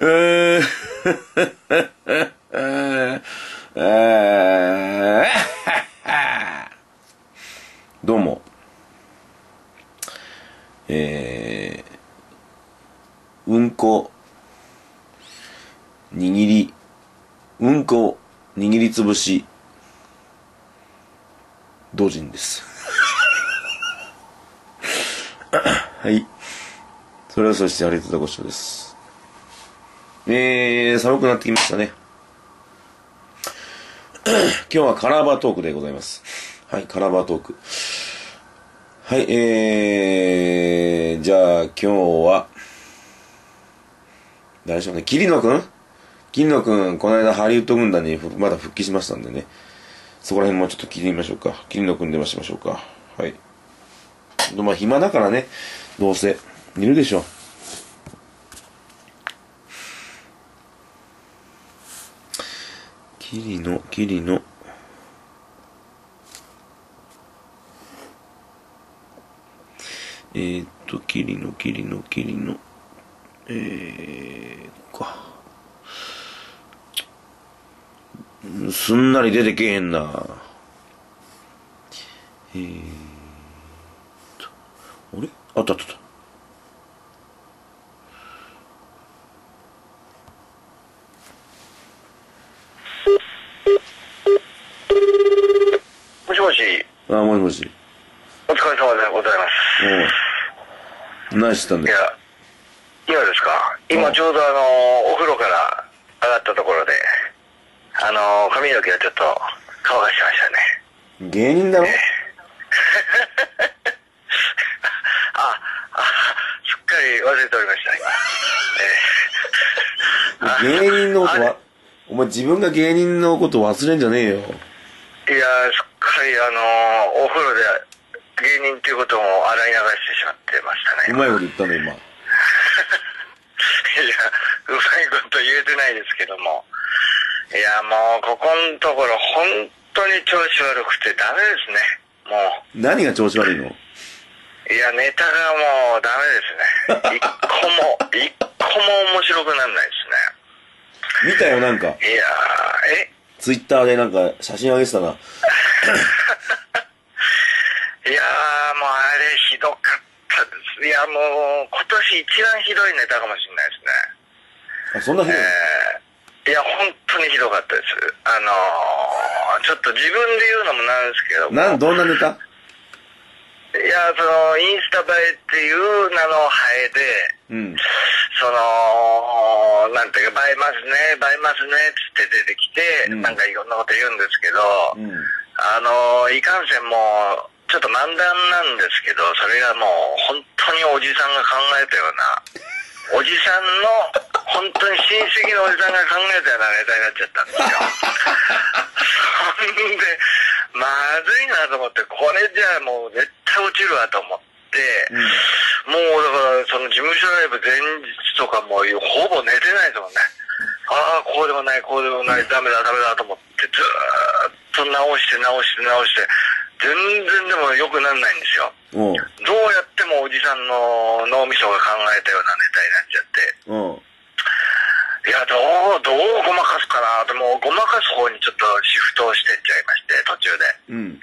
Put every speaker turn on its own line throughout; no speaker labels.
うーん。えーどうも。えー、うんこ、握り、うんこ、握りつぶし、同人です。はい。それはそして、ありがとうございます。えー、寒くなってきましたね。今日はカラーバートークでございます。はい、カラーバートーク。はい、えー、じゃあ今日は、誰でしょうね、桐野くん？桐野くん、この間ハリウッド軍団にまだ復帰しましたんでね、そこら辺もちょっと聞いてみましょうか。桐野くん電話しましょうか。はい。まあ暇だからね、どうせ、いるでしょう。桐野、桐野。えー、っと、桐野、桐野、桐野。えー、か。うんすんなり出てけへんな。えーっと、あれ？あったあったあった。
もしもし、
あ、もしもし。
お疲れ様でございます。
何してたんだよ。
いや、今ですか？今ちょうどあの、お風呂から上がったところで、あの、髪の毛をちょっと乾かしてましたね。
芸人だろ？
あ、あ、すっかり忘れておりました、今。え
芸人のことは、お前自分が芸人のこと忘れんじゃねえよ。
えいや、すっかりあの、お風呂で芸人っていうことも洗い流してしまってましたね。
うまいこと言ったね、今。
いや、うまいこと言えてないですけども。いや、もう、ここのところ、本当に調子悪くてダメですね。も
何が調子悪いの？
う。いや、ネタがもうダメですね。一個も、一個も面白くなんないで
見たよ、なんか。
すね。いやー、え？
ツイッターでなんか写真あげてたな。
いやー、もうあれひどかったです。いや、もう、今年一番ひどいネタかもしれないですね。
あ、そんなひどい
えーいや、本当にひどかったです。あのー、ちょっと自分で言うのもなんですけども。
なん、どんなネタ？
いや、その、インスタ映えっていう名のハエで、
うん。
その、なんていうか、映えますね、映えますね、つって出てきて、
うん
なんかいろんなこと言うんですけど、
うん。
あの、いかんせんもう、ちょっと漫談なんですけど、それがもう、本当におじさんが考えたような、おじさんの、本当に親戚のおじさんが考えたようなネタになっちゃったんですよ。そんで、まずいなと思って、これじゃあもう絶対落ちるわと思って、もうだから、その事務所ライブ前日とかもうほぼ寝てないですもんね。ああ、こうでもない、こうでもない、ダメだ、ダメだと思って、ずーっと直して直して直して、全然でも良くなんないんですよ。どうやってもおじさんの脳みそが考えたようなネタになっちゃって、
うん。
いや、どう、どうごまかすかなと、もうごまかす方にちょっとシフトをしてっちゃいまして、途中で。
うん。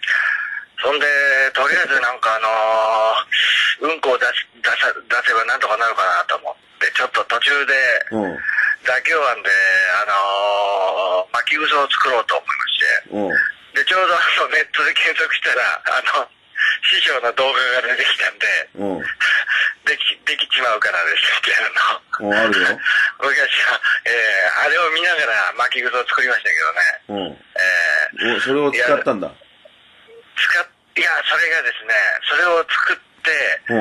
そんで、とりあえずなんかあのーうんこを出し出さ出せばなんとかなるかなと思って、ちょっと途中で
うん。
妥協案で、あのー巻き嘘を作ろうと思いまして、
うん。
で、ちょうどあのネットで検索したら、あの、師匠の動画が出てきたんで、
うん。
でき、できちまうからですみたいなの。
おあるよ。
昔は、えー、あれを見ながら巻き草を作りましたけどね。
うん。
えー、
お、それを使ったんだ。
使っ、いや、それがですね、それを作って、
うん。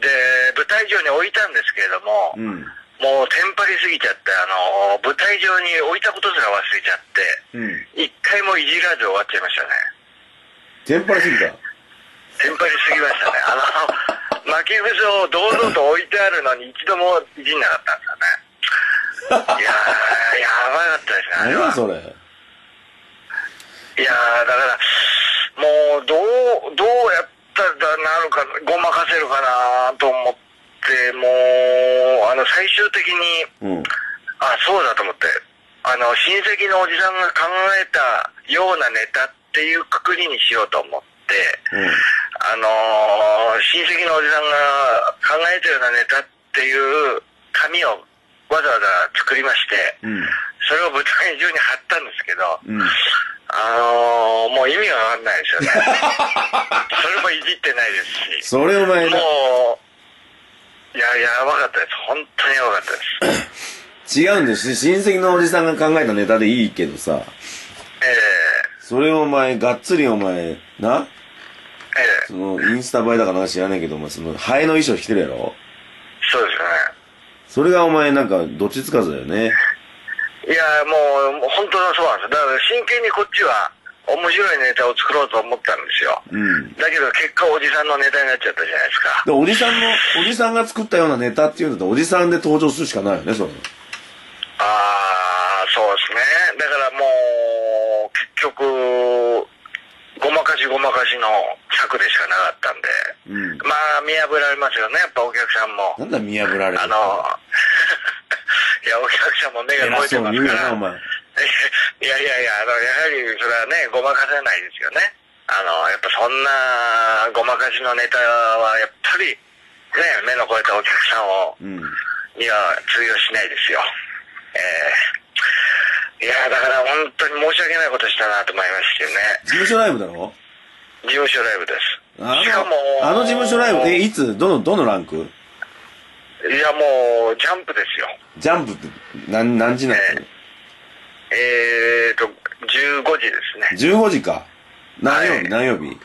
で、舞台上に置いたんですけれども、
うん。
もうテンパりすぎちゃって、あの、舞台上に置いたことすら忘れちゃって、
うん。
一回もいじらず終わっちゃいましたね。
テンパりすぎた？
テンパりすぎましたね。あの、巻き草を堂々と置いてあるのに一度もいじんなかったんですよね。いやー、やばかったですね、あれは
何や。それ。
いやー、だから、もう、どう、どうやったらなるか、ごまかせるかなと思って、もう、あの、最終的に、
うん。
ああ、そうだと思って。あの、親戚のおじさんが考えたようなネタっていうくくりにしようと思って、
うん。
あのー親戚のおじさんが考えたようなネタっていう紙をわざわざ作りまして、
うん。
それを舞台上に貼ったんですけど、
うん。
あのーもう意味がわかんないですよね。それもいじってないですし。
それお前な、
もう、いや、やばかったです。本当にやばかったです。
違うんです。親戚のおじさんが考えたネタでいいけどさ、
え
それをお前、がっつりお前、な？
えええ
その、インスタ映えだかなんか知らないけど、お前、その、ハエの衣装着てるやろ？
そうですよね。
それがお前、なんか、どっちつかずだよね。
いや、もう、本当にそうなんですよ。だから真剣にこっちは面白いネタを作ろうと思ったんですよ。
うん。
だけど結果おじさんのネタになっちゃったじゃないですか。
で、おじさんの、おじさんが作ったようなネタっていうんだったら、おじさんで登場するしかないよね、それ。
ああ、そうですね。だからもう、結局、ごまかしごまかしの策でしかなかったんで。
うん。
まあ、見破られますよね、やっぱお客さんも。
なんだ見破られて
あの、いや、お客さんも目が超えてますから。いやいやいや、あの、やはりそれはね、ごまかせないですよね。あの、やっぱそんなごまかしのネタは、やっぱり、ね、目の超えたお客さんを、
うん。
には通用しないですよ。えー、いや、だから本当に申し訳ないことしたなと思いましたよね。
事務所ライブだろ？
事務所ライブです。
あ
しかも
の、あの事務所ライブ、え、いつ？どの、どのランク？
いや、もう、ジャンプですよ。
ジャンプって、何、何時なの
えーと、15時ですね。
?15 時か。何曜日、
はい
何曜日？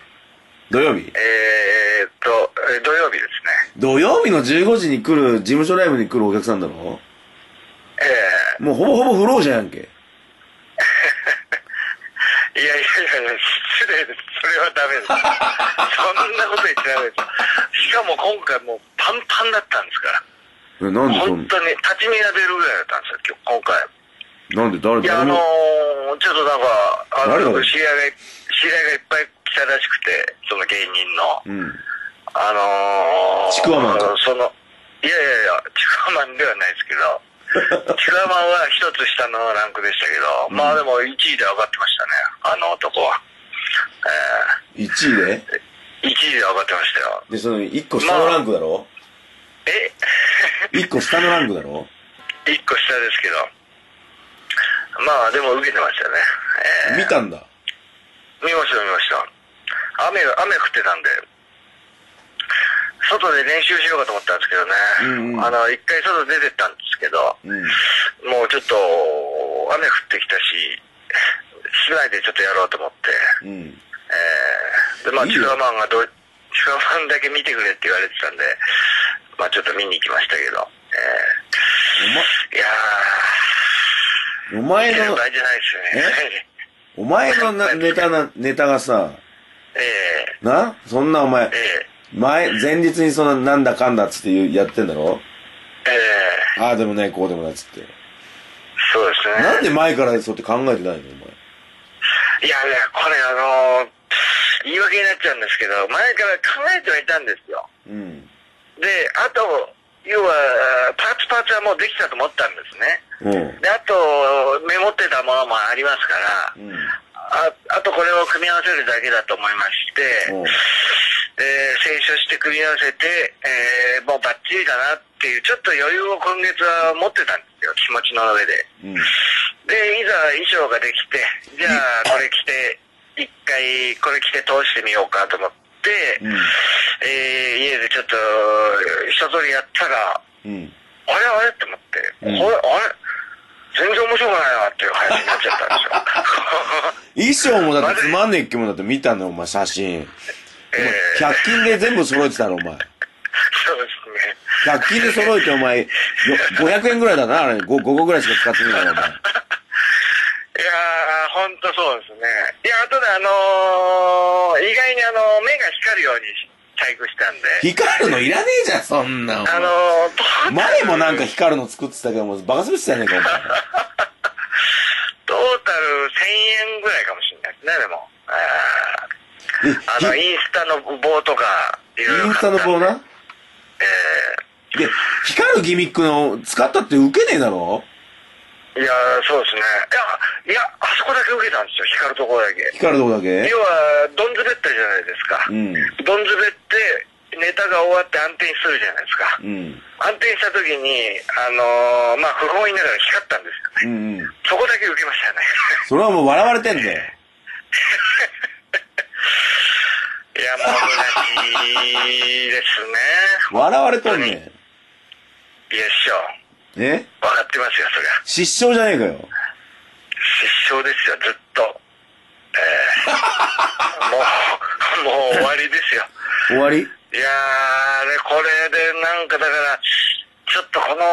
土曜日？
えーと、えー土曜日ですね。
土曜日の15時に来る、事務所ライブに来るお客さんだろ？
え
もうほぼほぼフローじゃんけ。
ー、いやいやいや失礼です。それはダメです。そんなこと言っちゃダメです。しかも今回もうパンパンだったんですから。
え、なんで
本当に立ち見が出るぐらいだったんですよ、今回。
なんで誰
いや、あのー、ちょっとなんか、あの、知り合いが、知り合いがいっぱい来たらしくて、その芸人の。
うん。
あのー、
ちくわマンか？
その、いやいやいや、ちくわマンではないですけど、ちくわマンは一つ下のランクでしたけど、まあでも1位で上がってましたね、あの男は。
1位で？
えー、1位で上がってましたよ。
で、その、1個下のランクだろ？
え
?1 個下のランクだろ
?1 個下ですけど。まあでも受けてましたね。えー
見たんだ。
見ました見ました雨が雨降ってたんで外で練習しようかと思ったんですけどね、
うんうん。
あの一回外出てったんですけど
うん。
もうちょっと雨降ってきたし室内でちょっとやろうと思って、
うん。
えー、でまあチクワマンがどうチクワマンだけ見てくれって言われてたんでまあちょっと見に行きましたけど、えー、いや
お前、の
場合じゃないですよね
お前のな ネタな、ネタがさ、
え
な？そんなお前
ー、、え
前、前日にそのなんだかんだっつってやってんだろ？
ー、えー、
ああでもない、こうでもないっつって。
そうですね
なんで前からそうやって考えてないの？お前。
いやいや、これあのー言い訳になっちゃうんですけど、前から考えてはいたんですよ。
うん。
で、あと、要は、パーツパーツはもうできたと思ったんですね。
うん。
で、あと、メモってたものもありますから、
うん。
ああとこれを組み合わせるだけだと思いまして、
うん
えー、清書して組み合わせて、えー、もうバッチリだなっていう、ちょっと余裕を今月は持ってたんですよ、気持ちの上で。
うん。
で、いざ衣装ができて、じゃあこれ着て、一回これ着て通してみようかと思って、
うん。
えー家でちょっと一通りやったら、
うん。
あれあれって思って、
うん
これ、あれ？全然面白くないなっていう話になっちゃったんですよ。
衣装もだってつまんねえっけもんだって見たのお前写真。お前
えー
100均で全部揃えてたろ、お前。
そうですね。
100均で揃えてお前、よ500円ぐらいだな、あれ。5, 5個ぐらいしか使ってないから、お前。
いやー、ほんとそうですね。いや、あとであのー、意外にあの、目が光るように細工したんで、
光るのいらねえじゃん、そんな。
あのー、
前もなんか光るの作ってたけど、もうバカすべってたやねんか、お前。
トータル1000円ぐらいかもしれないですね、でも。
え、
あの、インスタの棒とか、いろいろ
インスタの棒な？
え
で、光るギミックの使ったって受けねえだろ？
いやー、そうですね。いや、いや、あそこだけ受けたんですよ、光るところだけ。
光るとこだけ？
要は、どんずべったじゃないですか。
うん。
どんずべって、ネタが終わって暗転するじゃないですか。
うん。
暗転した時に、あのーまあ、不本意ながら光ったんですよね。
うんうん。
そこだけ受けましたよね。
それはもう笑われてんだよ。
いや、もう、虚しいですね。
笑われとんねん。
いや、師匠。
え？
分かってますよ、そりゃ。
失笑じゃねえかよ。
失笑ですよ、ずっと。えー、もう、もう終わりですよ。
終わり？
いやー、で、これでなんかだから、ちょっとこの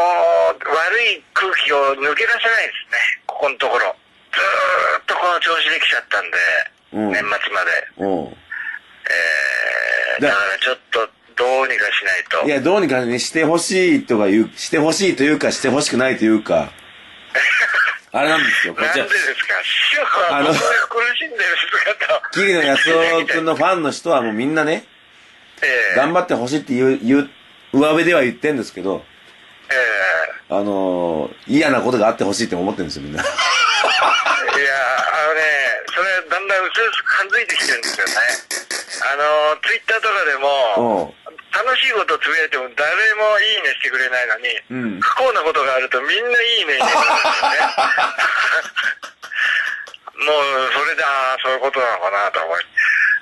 悪い空気を抜け出せないですね、ここのところ。ずーっとこの調子できちゃったんで、
うん
年末まで。
うん。
えー、
だ
だからちょっとどうにかしないと。
いや、どうにかね、してほしいとか言う、してほしいというか、してほしくないというか、あれなんですよ、こっちは
なんで。ですか？師匠は
あの
僕が苦しんでる姿を。
桐野安夫君のファンの人はもうみんなね、
えー、
頑張ってほしいって言う、言う、上辺では言ってんですけど、
え
あのー、嫌なことがあってほしいって思ってるんですよ、みんな。
ー、いや、あのね、それだんだんうすうす感づいてきてるんですよね。あの、ツイッターとかでも、楽しいことつぶやいても誰もいいねしてくれないのに、
うん
不幸なことがあるとみんないいねしてくれるんですよね。もう、それで、ああ、そういうことなのかなと思い。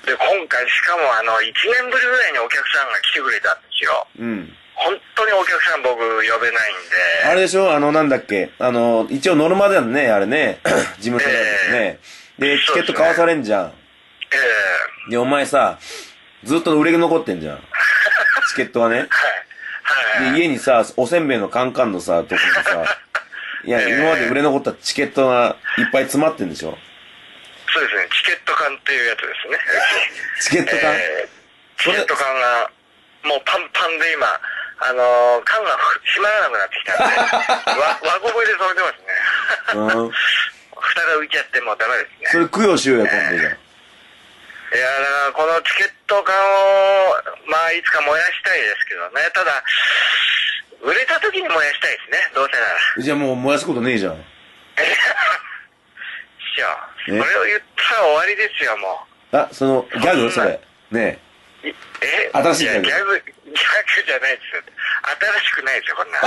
で、今回、しかも、あの、1年ぶりぐらいにお客さんが来てくれたんですよ。
うん。
本当にお客さん僕呼べないんで。
あれでしょ？あの、なんだっけ？あの、一応ノルマだよね、あれね。事務所なんですね。で、チケット買わされんじゃん。
ええ
で、お前さ、ずっと売れ残ってんじゃん。チケットはね。
はい。はい。
で、家にさ、おせんべいのカンカンのさ、とこにさ、いや、
ええ
今まで売れ残ったチケットがいっぱい詰まってんでしょ
そうですね、チケット缶っていうやつですね。
チケット缶、
えーチケット缶が、もうパンパンで今、あのー缶が閉まらなくなってきたんで、わ、輪ゴムで止めてますね。
うん。
蓋が浮いちゃってもうダメですね。
それ供養しようよ、今度じゃん。
いや、だからこのチケット缶を、まあ、いつか燃やしたいですけどね。ただ、売れた時に燃やしたいですね、どうせなら。
じゃあもう燃やすことねえじゃん。
師匠、そ
え
れを言ったら終わりですよ、も
あ、その、ギャグ？それ。ね
う。いえ？
新しいギャグ
やギャグ、じゃないですよ。新しくないですよ、こんな。こ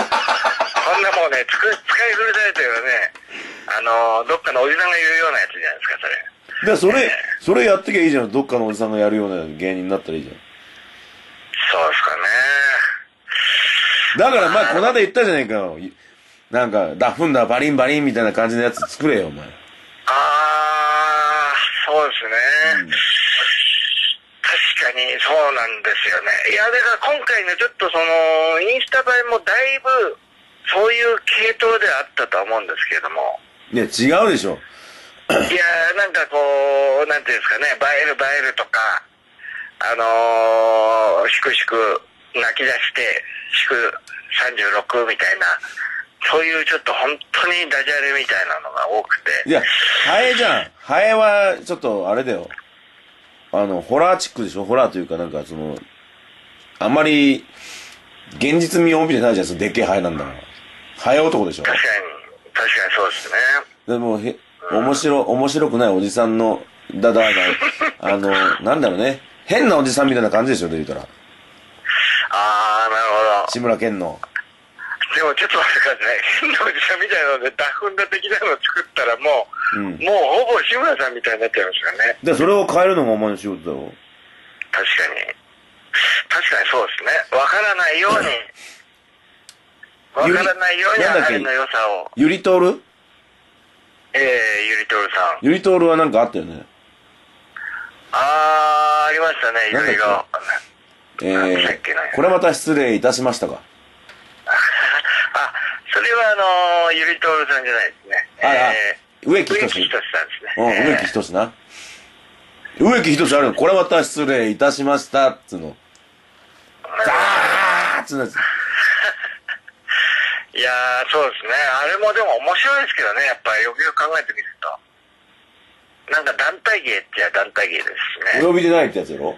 んなもうね、つく使い古されたようなね、あの、どっかのおじさんが言うようなやつじゃないですか、それ。
え。で、それ、それやってきゃいいじゃん。どっかのおじさんがやるような芸人になったらいいじゃん。
そうですかね。
だから、まあ、この間言ったじゃないかよ。いなんか、ダフンだ、バリンバリンみたいな感じのやつ作れよ、お前。
あー、そうですね。確かにそうなんですよね。いや、だから今回ね、ちょっとその、インスタ映えもだいぶ、そういう系統ではあったとは思うんですけれども。
いや、違うでしょ。
いやー、なんかこう、なんていうんですかね、映える映えるとか、あのー、しくしく泣き出して、祝36みたいな、そういうちょっと本当にダジャレみたいなのが多くて。
いや、ハエじゃん。ハエは、ちょっと、あれだよ。あの、ホラーチックでしょ？ホラーというか、なんか、その、あんまり、現実味を帯びてないじゃん、そのでっけえハエなんだから。ハエ男でしょ？
確かに、確かにそうですね。
でも、へ、面白、面白くないおじさんの、だだだ、あの、なんだろうね。変なおじさんみたいな感じでしょ、で言うたら。
あー、なるほ
志村けんの。
ど。でもちょっと待ってください。変なおじさんみたいなので、ダフンダ的なのを作ったらもう、
うん
もうほぼ志村さんみたいになっちゃいますよね。
で、それを変えるのがお前の仕事だろ。
確かに。確かにそうですね。わからないように、わからないようにあれの良さを、
ゆりとる？
ええゆりとるさん。
ゆりとるはなんかあったよね。
あー、ありましたね、いろいろ。
えー、これまた失礼いたしましたか。
あ、それはあのー、ゆりとるさんじゃないですね。
ああ
えー、
植木仁
植木仁さんです
うん、
ね。
植木仁な。植木仁あるの。これまた失礼いたしました。っつうの。ザーッつうのやつ。
いやー、そうですね。あれもでも面白いですけどね、やっぱりよくよく考えてみると。なんか団体芸っちゃ団体芸ですしね。
お呼びでないってやつやろ？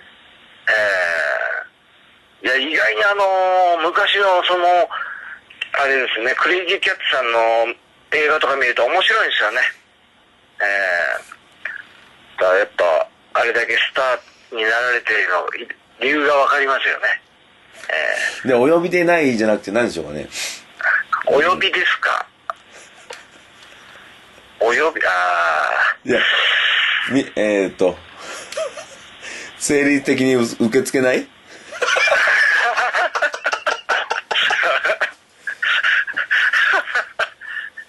えー、いや、意外にあのー昔のその、あれですね、クレイジーキャッツさんの映画とか見ると面白いんですよね。えー、だからやっぱ、あれだけスターになられてるの、理由がわかりますよね。え
で、お呼びでないじゃなくて何でしょうかね。
ー、お呼びですか？お呼び、あ
いや、み、えー、っと、生理的にう受け付けない？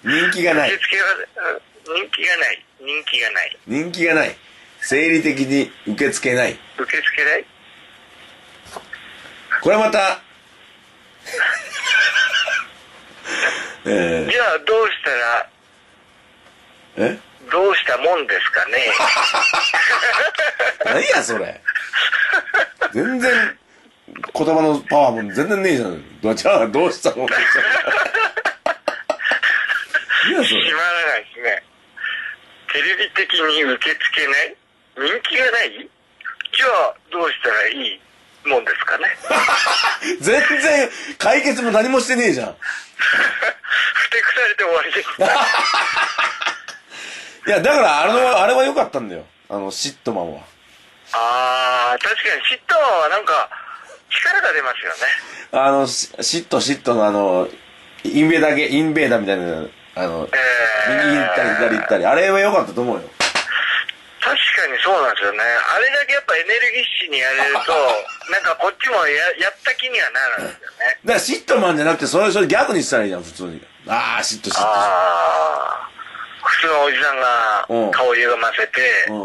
人気が
ー、
ない
受。付は、うん人気がない。人気がない。
人気がない。生理的に受け付けない。
受け付けない？
これまた、え
じゃあどうしたら、
ー、え？
どうしたもんですかね？
何やそれ。全然、言葉のパワーも全然ねえじゃん。じゃあどうしたの何やそれ。
閉まらないですね。テレビ的に受け付けない？人気がない？じゃあどうしたらいいもんですかね
全然解決も何もしてねえじゃん。
ふてくされて終わりです。
いや、だからあれは、あれは良かったんだよ。あの、シットマンは。
あー、確かにシットマンはなんか力が出ますよね。
あの、シシットシットのあの、インベーダーゲ、インベーダーみたいな、あの、
えー、
右行ったり左行ったり、あれは良かったと思うよ。
確かにそうなんですよね。あれだけやっぱエネルギッシュにやれると、なんかこっちもややった気にはなるんですよね。
だからシットマンじゃなくて、それ、それギャグにしたらいいじゃん、普通に。あー、シットシット。
あー。普通のおじさんが
うん
顔を歪ませて、
うん。
い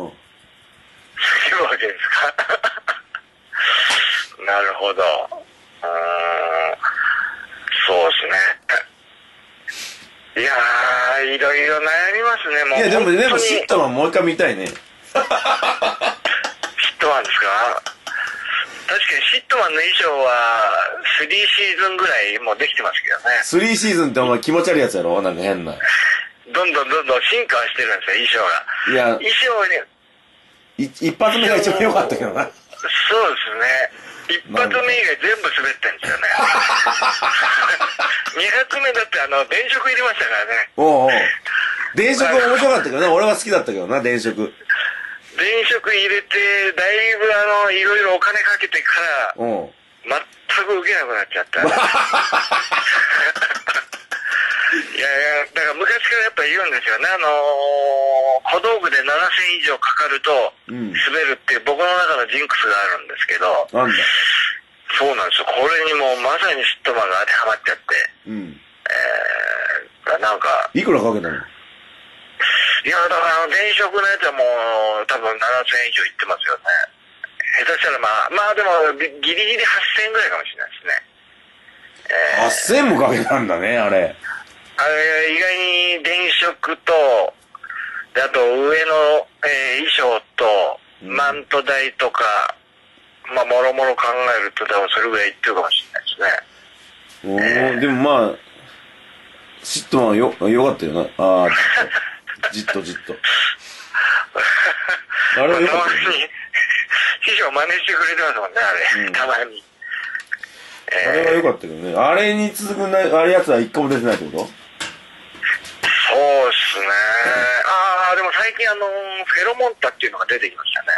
うわけですか なるほど。うーん。そうですね。いやー、いろいろ悩みますね、もう。
いや、でも、でも、シットマンもう一回見たいね。
シットマンですか？確かにシットマンの衣装は3シーズンぐらいもうできてますけどね。
3シーズンってお前気持ち悪いやつやろ？なんか変な。
どんどんどんどん進化はしてるんですよ、衣装が。
いや
衣装に、
い一発目が一番良かったけどな。
そうですね。一発目以外全部滑ってんですよね。二発目だってあの、電飾入れましたからね。
おうおう。電飾面白かったけどね。俺は好きだったけどな、電飾。
電飾入れて、だいぶあの、いろいろお金かけてから。全く受けなくなっちゃった。いやいや、だから昔からやっぱ言うんですよね。あのー小道具で7000以上かかると、
うん
滑るっていう僕の中のジンクスがあるんですけど、
なんだ？
そうなんですよ。これにもうまさにシットマンが当てはまっちゃって、
うん。
えー、なんか、
いくらかけたの？
いや、だからあの、電飾のやつはもう、多分7000以上いってますよね。下手したらまあ、まあでも、ギギリギリ8000ぐらいかもしれないですね。
8000もかけたんだね、あれ。
意外に電飾と、であと上の、えー衣装と、
うん
マント代とか、まあ、もろもろ考えると、多分それぐらいいってるかもしれないですね。
おー、でもまあ、シットマンよ、よかったよな。ああ、じっとじっと。あれはよかったよ
まあたまに、師匠真似してくれてますもんね、あれ。
うん
たまに。
あれは良かったけどね。あれに続くな、あれやつは一個も出てないってこと？
そうっすね。ああ、でも最近あの、フェロモンタっていうのが出てきましたね。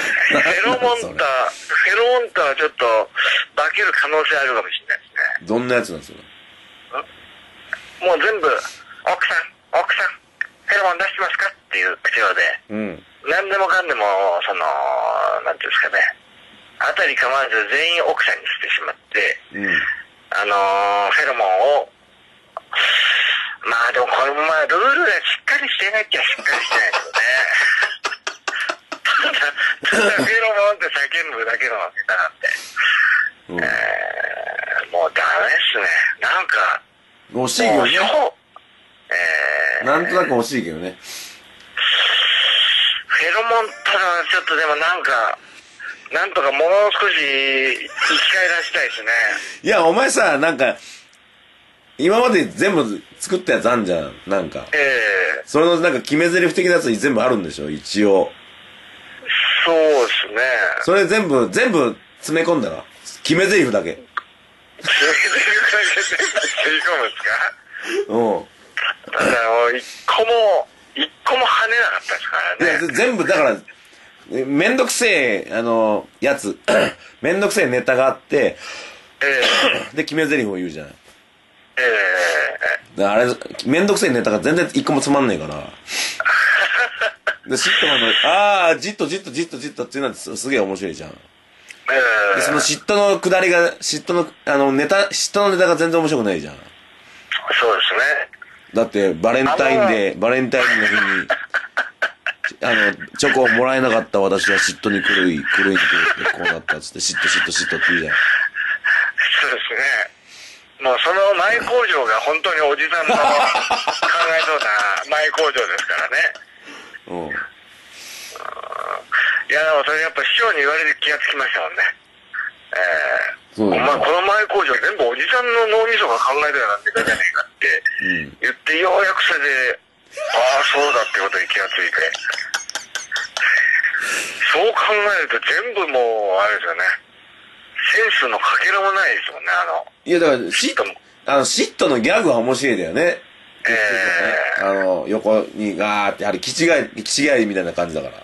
フェロモンタ、フェロモンタはちょっと化ける可能性あるかもしれないですね。
どんなやつなんですか？
もう全部、奥さん、奥さん、フェロモン出してますかっていう口調で、
うん。
何でもかんでも、その、なんていうんですかね、あたり構わず全員奥さんにしてしまって、
うん。
あのーフェロモンを、まあでもこれもまあルールがしっかりしてなきゃしっかりしてないけどね。ただ、ただフェロモンって叫ぶだけのわけだなって。
うん
えー、もうダメっすね。なんか、
惜しいけどね。
えー、
なんとなく惜しいけどね。
フェロモンただちょっとでもなんか、なんとかもう少し生き返らせたいですね。
いや、お前さ、なんか、今まで全部作ったやつあんじゃん。なんか。
ええ
それのなんか決め台詞的なやつに全部あるんでしょ？一応。
そうですね。
それ全部、全部詰め込んだら？決め台詞だけ。
決め台詞全部吸い込むんですか？
うん。
ただもう一個も、一個も跳ねなかったですからね。
で全部、だから、えめんどくせえ、あの、やつ、めんどくせえネタがあって、
え
で、決め台詞を言うじゃない。
ええ
であれ、めんどくせえネタが全然一個もつまんねえから。で、シットマンの、ああ、じっとじっとじっとじっとっていうのはすすげえ面白いじゃん。
ええ
で、その嫉妬のくだりが、嫉妬の、あの、ネタ、嫉妬のネタが全然面白くないじゃん。
そうですね。
だって、バレンタインデー、バレンタインの日に、あの、チョコをもらえなかった私は嫉妬に狂い、狂いに狂ってこうなったっつって、嫉妬嫉妬嫉妬って言うじゃん。
そうですね。もうその前工場が本当におじさんの考えそうな前工場ですからね。
うん。
いや、でもそれやっぱ師匠に言われて気がつきましたもんね。ええ
そうだね
お前この前工場全部おじさんの脳みそが考えたようなネタじゃねえかって
うん。
言ってようやくそれで、ああ、そうだってことに気がついて。そう考えると全部もう、あれですよね。センスのかけらもないですもんね、あの。
いや、だから、嫉妬、あの、嫉妬のギャグは面白いだよね。
ええ
あの、横にガーって、あれ、気違い、気違いみたいな感じだから。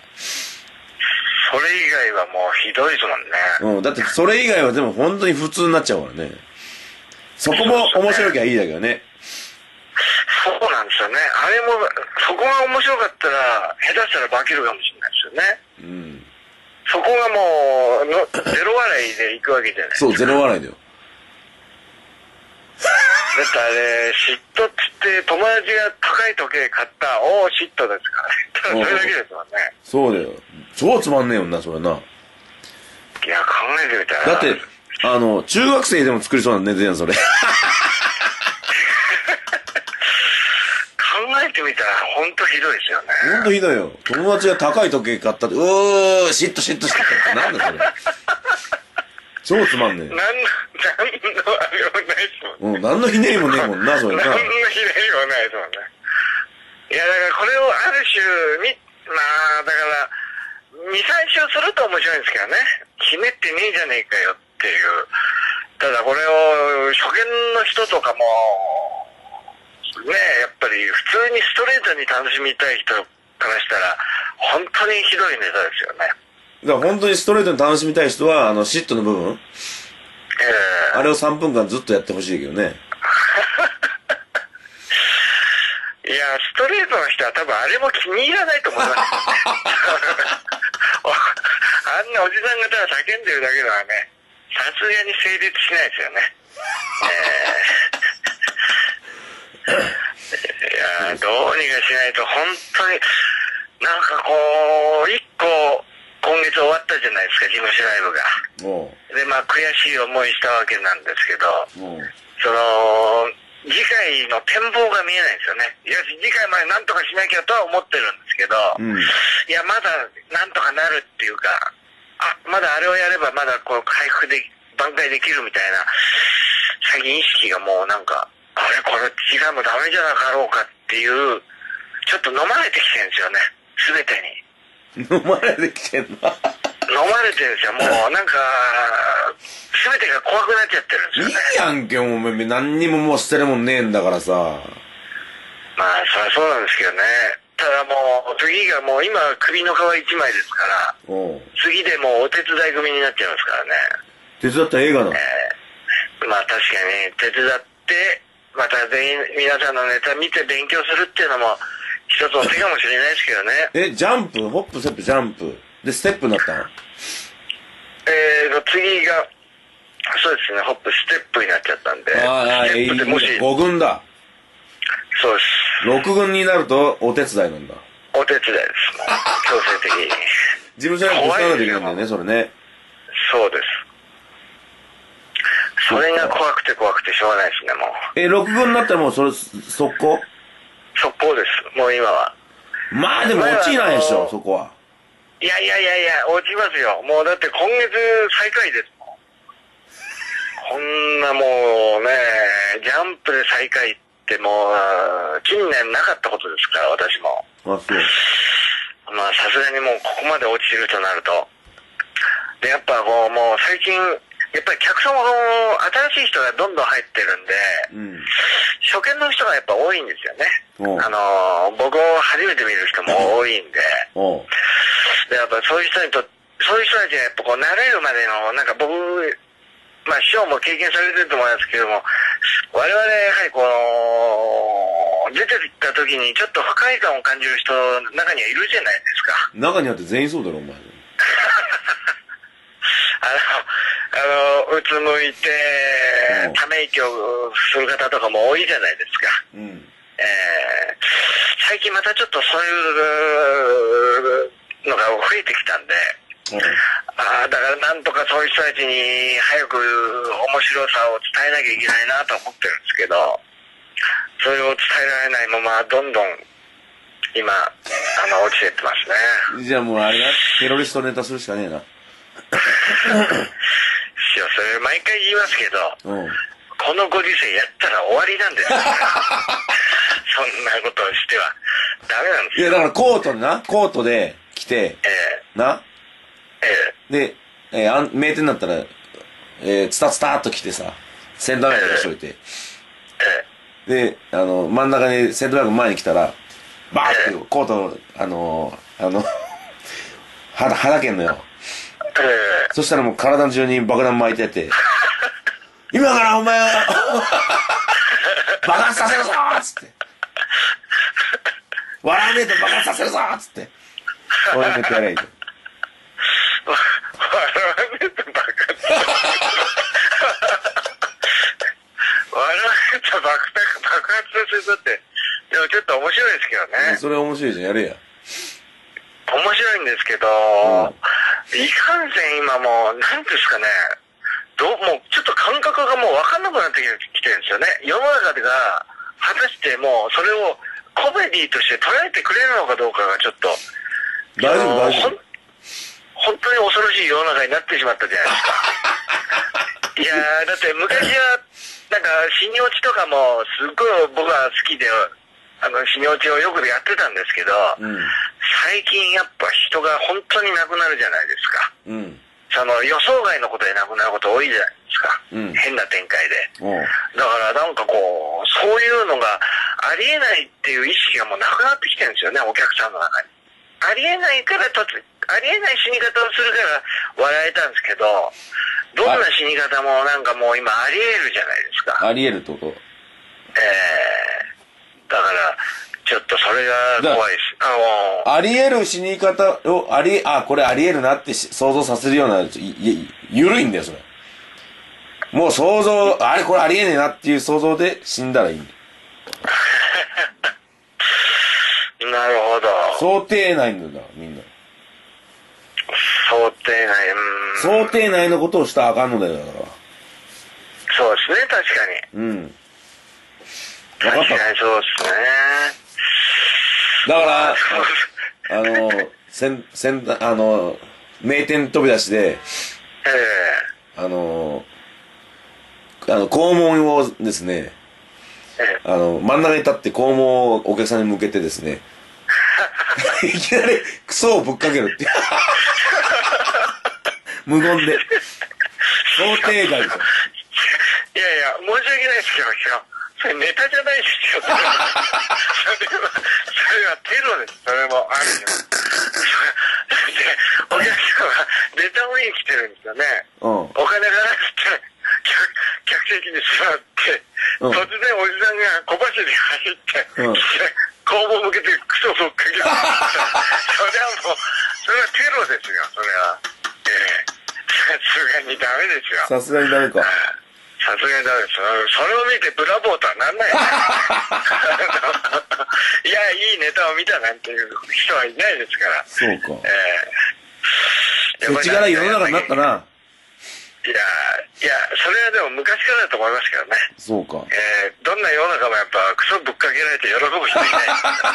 それ以外はもうひどいですもんね。
うん。だって、それ以外はでも本当に普通になっちゃうからね。そこも面白きゃいいだけどね。
そうなんですよね。あれも、そこが面白かったら、下手したら化けるかもしれないですよね。
うん。
そこがもうの、ゼロ笑いで行くわけじゃない。
そう、ゼロ笑いだよ。
だってあれ、嫉妬っつって友達が高い時計買った、おお、嫉妬ですからね。ただそれだけですもんね。
そうだよ。超つまんねえよな、それな。
いや、考えてみたら。
だって、あの、中学生でも作りそうなネタやん、それ。
考えてみたら、ほんとひどいですよね。
ほんとひどいよ。友達が高い時計買ったって、うー、嫉妬嫉妬嫉妬ってなんだそれ。超つまんねえ。
なんの、なんのあれもないですもんね。
うん、何のひねりもねえもんな、それな。
何のひねりもないですもんね。いや、だからこれをある種、み、まあ、だから、2、3週すると面白いんですけどね。ひねってねえじゃねえかよっていう。ただこれを、初見の人とかも、ねやっぱり普通にストレートに楽しみたい人からしたら、本当にひどいネタですよね。
だから本当にストレートに楽しみたい人は、あの、嫉妬の部分、
ええ
あれを3分間ずっとやってほしいけどね。
いや、ストレートの人は多分あれも気に入らないと思います。あんなおじさんがただ叫んでるだけではね、さすがに成立しないですよね。えー、いや、どうにかしないと本当に、なんかこう、一個今月終わったじゃないですか、事務所ライブが。
も
で、まあ悔しい思いしたわけなんですけど、その、次回の展望が見えないんですよね。いや、次回までなんとかしなきゃとは思ってるんですけど、
うん。
いや、まだなんとかなるっていうか、あ、まだあれをやればまだこう回復で、挽回できるみたいな、最近意識がもうなんか、あれこれ次回もダメじゃなかろうかっていう、ちょっと飲まれてきてるんですよね。すべてに。
飲まれてきてんな。
飲まれてるんですよ。もうなんか、すべてが怖くなっちゃってるんです
いい
よね。
やんけ、お前。何にももう捨てるもんねえんだからさ。
まあ、そりゃそうなんですけどね。ただもう、次がもう今、首の皮一枚ですから、次でもうお手伝い組になっちゃいますからね。
手伝った映画だ。
えーまあ確かに、手伝って、また全員、皆さんのネタ見て勉強するっていうのも、一つの手かもしれないですけどね。
え、ジャンプ？ホップ、ステップ、ジャンプ？で、ステップになったの？
えーと、次が、そうですね、ホップ、ステップになっちゃったんで、
ああ、
ステップでもし、
5軍だ。
そうです。
6軍になるとお手伝いなんだ。
お手伝いです。強制的に。
事務所にわないといけないんだよね、それね。
そうです。それが怖くて怖くてしょうがないですね、もう。
え、6軍になったらもうそれ、速攻？
速攻です、もう今は。
まあでも落ちないでしょ、そこは。
いやいやいやいや、落ちますよ。もうだって今月最下位ですもん。こんなもうね、ジャンプで最下位ってもう、近年なかったことですから、私も。
あ、そう。
まあさすがにもうここまで落ちるとなると。で、やっぱこう、もう最近、やっぱり客層も新しい人がどんどん入ってるんで、
うん。
初見の人がやっぱ多いんですよね。あの、僕を初めて見る人も多いんで。でやっぱそういう人にと、そういう人たちがやっぱこう慣れるまでの、なんか僕、まあ師匠も経験されてると思いますけども、我々やはりこの、出てきた時にちょっと不快感を感じる人中にはいるじゃないですか。
中にあって全員そうだろ、お前。
あの、あの、うつむいて
うん、
ため息をする方とかも多いじゃないですか。
うん。
えー最近またちょっとそういうのが増えてきたんで、
おう
ああ、だからなんとかそういう人たちに早く面白さを伝えなきゃいけないなと思ってるんですけど、それを伝えられないままどんどん今、あの、落ちてってますね。
じゃあもうあれだ、テロリストネタするしかねえな。
それ毎回言いますけど、
うん。
このご時世やったら終わりなんですよ。そんなことをしては。ダメなんですよ。
いや、だからコートにな、コートで来て、
え
な、
ええ。
で、えーあん名店だったら、えー、ツタツタっと来てさ、センターマイク出しといて、
ええ。
で、あの、真ん中にセンターマイク前に来たら、バーってコート、あのー、あの、はだ、はだけんのよ。
ええ
そしたらもう体中に爆弾巻いてて、今からお前を 爆発させるぞーっつって。笑わねえと爆発させるぞーっつって。こうやってやればいいと。
わ笑わねえと爆発。笑わねえと爆発、爆発させるって、でもちょっと面白いですけどね。
それ面白いじゃん、やれや。
面白いんですけど、いかんせん今もう、なんですかね、どう、もうちょっと感覚がもう分かんなくなってきてるんですよね。世の中でが、果たしてもうそれをコメディとして捉えてくれるのかどうかがちょっと、
大丈夫、大丈
ほん本当に恐ろしい世の中になってしまったじゃないですか。いやー、だって昔は、なんか、死に落ちとかも、すっごい僕は好きで、あの、死に落ちをよくやってたんですけど、
夫。うん。
最近やっぱ人が本当に亡くなるじゃないですか。
うん。
その予想外のことで亡くなること多いじゃないですか。
うん
変な展開で。だからなんかこう、そういうのがありえないっていう意識がもうなくなってきてるんですよね、お客さんの中に。ありえないからとつ、ありえない死に方をするから笑えたんですけど、どんな死に方もなんかもう今ありえるじゃないですか。
あり得るってこと？
えー、だから、ちょっとそれが怖いです。あの
あり得る死に方を、あり、あ、これあり得るなってし想像させるような、ゆるいんだよ、それ。もう想像、あれこれありえねえなっていう想像で死んだらいい。
なるほど。
想定内なんだ、みんな。
想定内、うん。
想定内のことをしたらあかんのだよ、だから。
そうですね、確かに。
うん。分かった。
そうですね。
だから、あの、せん、せん、あの、名店飛び出しで、
え
あの、あの、肛門をですね、
えええ
あの、真ん中に立って肛門をお客さんに向けてですね、いきなりクソをぶっかけるっていう。無言で。想定外ですよ。
いやいや、申し訳ないですけど、それネタじゃないですよ。それは、それはテロです。それもあるよ。だって、お客さんはネタを言いに来てるんですよね。
うん。
お金がなくて、客客席に座って、
うん
突然おじさんが小走りで走って、
うん
向けてクソぶっかける。それはもう、それはテロですよ、それは。ええさすがにダメですよ。
さすがにダメか。
さすがにダメです。それを見てブラボーとはなんないよ いや、いいネタを見たなんていう人はいないですから。
そうか。
ええ
そっちから世の中になった
い
な。
や、いや、それはでも昔からだと思いますけどね。
そうか。
えー、どんな世の中もやっぱクソぶっかけられて喜ぶ人いない ですから。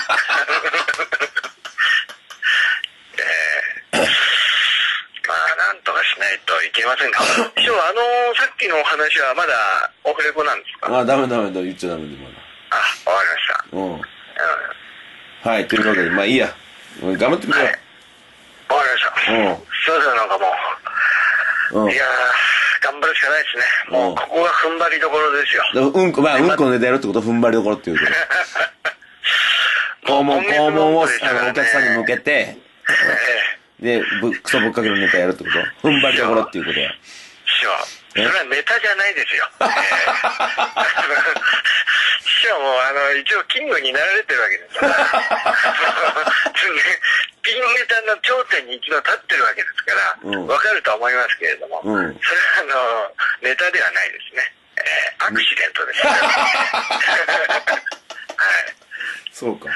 えー、まあ、なんとかしないといけませんが。師匠、あのさっきのお話はまだオフレコなんですか？
あ、ダメダメだ。言っちゃダメだ、まだ。
あ、わかりました。
うん。
うん
はい、というわけで、まあいいや。頑張ってくれよ。
わかりました。
うん
すいません、なんかもう、
うん
い。やー、頑頑張るしかないですね。も
う
ここが踏ん張りどころですよ。
でうんこ、まあ、うんこのネタやるってこと踏ん張りどころっていうこと。肛門、肛門を、あの、お客さんに向けて、
ええ
で、ぶ、クソぶっかけのネタやるってこと？踏ん張りどころっていうことや。
師匠、それはネタじゃないですよ。ええ師匠も、あの、一応、キングになられてるわけですから。ピンネタの頂点に一度立ってるわけですから、
うん
わかるとは思いますけれども、
うん
それは、あの、ネタではないですね。ええアクシデントです、ね。はい。
そうか。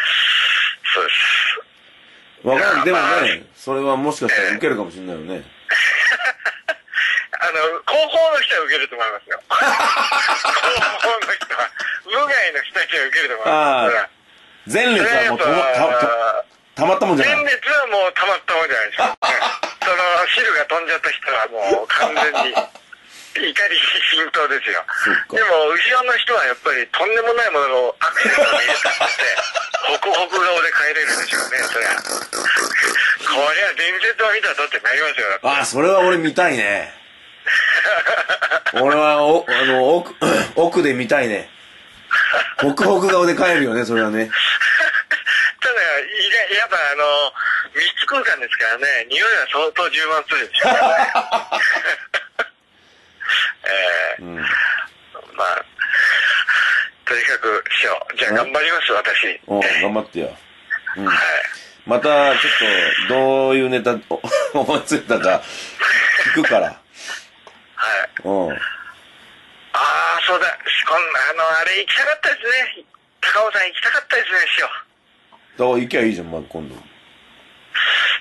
そうです。
わかる。でも
まあ
ね、それはもしかしたら受けるかもしれないよね。
あの、後方の人は受けると思いますよ。後方の人は、無害の人たちは受けると思います。
前列はもうた、た、たまったもんじゃ
前
ない。
列はもうたまったもんじゃないですか。その、汁が飛んじゃった人はもう完全に、怒り浸透ですよ。でも、後ろの人はやっぱりとんでもないものをアクセントに入れたって、ホクホク顔で帰れるでしょうね、そりゃ。こりゃ伝説を見たぞってなりますよ。
ああ、それは俺見たいね。俺は、お、あの、奥、奥で見たいね。ホクホク顔で帰るよね、それはね。
ただ、意外やっぱあの、密室空間ですからね、匂いは相当充満するでしょうね。え
うん。
ー、まあ、とにかく、師匠、じゃあ頑張ります、私。
お
えー
頑張ってよ。うん。
はい。
また、ちょっと、どういうネタ、お 思いついたか、聞くから。
はい。
うん。
ああ、そうだ。こんな、あの、あれ行きたかったですね。高尾さん行きたかったですね、師匠。
だから行きゃいいじゃん、まあ、今度。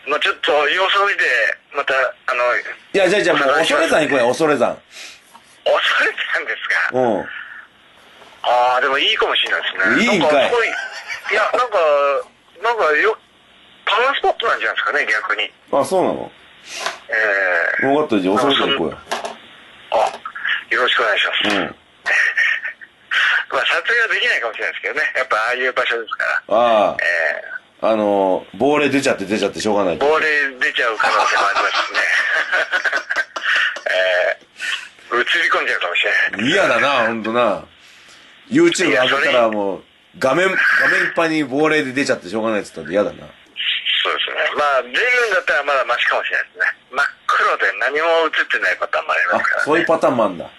まあちょっと様子を見て、また、あの、
いや、じゃあじゃあもう、恐山行こうや、恐山。
恐れてたんですか？
うん。
ああ、でもいいかもしれないですね。
いいんかい
いや、なんか、なんかよ、パワースポットなんじゃないですかね、逆に。
あ、そうなの？
ええ
分かった、じゃあ恐山行こうや。
あ、よろしくお願いします。
うん。
まあ、撮影はできないかもしれないですけどね。やっぱ、ああいう場所ですから。
ああ、
え
あのー、亡霊出ちゃって出ちゃってしょうがない
え。亡霊出ちゃう可能性もありますしね。ええ映り込んじゃうかもしれない。
嫌だな、ほんとな。YouTube 上げたらもう、画面、画面いっぱいに亡霊で出ちゃってしょうがないって言ったら嫌だな。
まあ、出るんだったらまだマシかもしれないですね。真っ黒で何も映ってないパターンもありま
あ
すから、ね。、
そういうパターンもあんだ。
え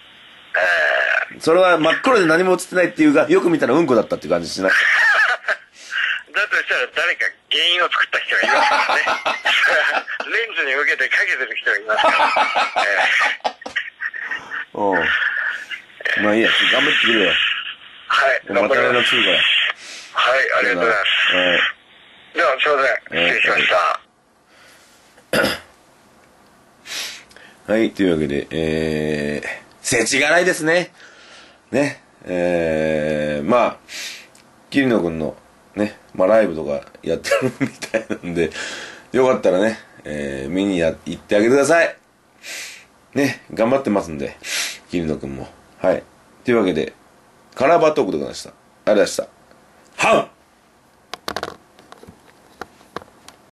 え
それは真っ黒で何も映ってないっていうが、よく見たらうんこだったっていう感じしない。
だとしたら誰か原因を作った人がいますからね。レンズに向けてかけてる人がいますから。
まあいいや、頑張ってくれよ。
はい、
また連絡
す。
するから。
はい、ありがとうございます。
はい。
では、すいません。失礼しました。
はい、というわけで、えー、世知辛いですね。ね。えー、まあ、桐野くんの、ね、まあライブとかやってるみたいなんで、よかったらね、えー、見にや行ってあげてください。ね、頑張ってますんで、桐野くんも。はい。というわけで、カラーバートークでございました。ありがとうございました。はっ